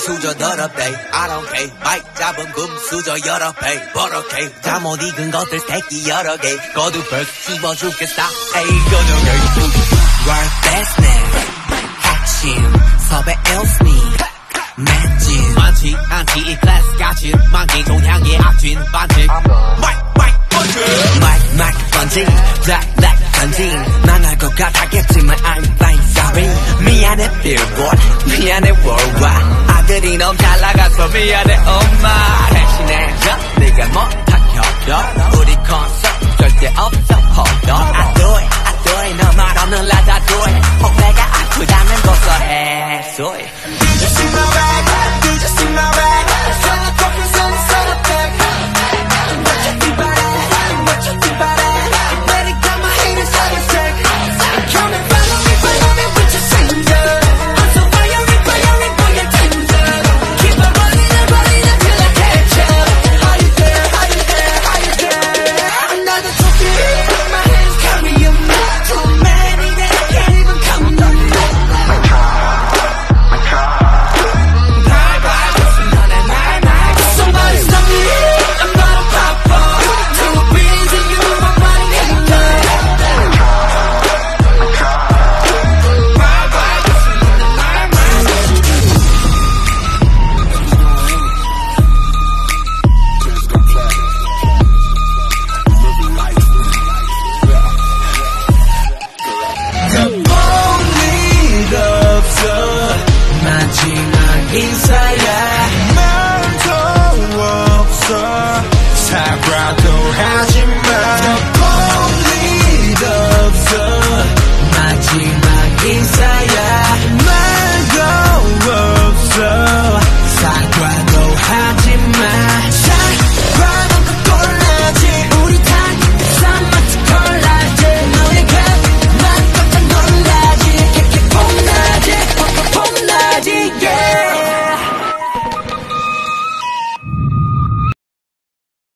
수저 더러 배 I don't care. 마이크 잡은 금 수저 여러 배. 버럭해 잠못 익은 것들 새끼 여러 개. 거두 벌 씹어 죽겠다. 에이 거두개 best man 핵심 섭외 elsme 맷진 많지 않지. 이 클래스 같이 만기 동향의 악진 반칙. 마이크 마이크 번지. 마이크 마이크 번지. 블랙 블랙 던진 망할 것 같았겠지만 I'm fine sorry. 미안해 billboard. 미안해 아들이 너무 잘 나가서 미안해 엄마. 대신해줘 네가 못하켜줘 우리 콘서트 절대 없어 on. I do it I do it. 너 말 없는 라다 do it 혹 내가 아프다면 고소해 소리